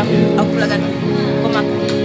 aku aku belakan kan. komaku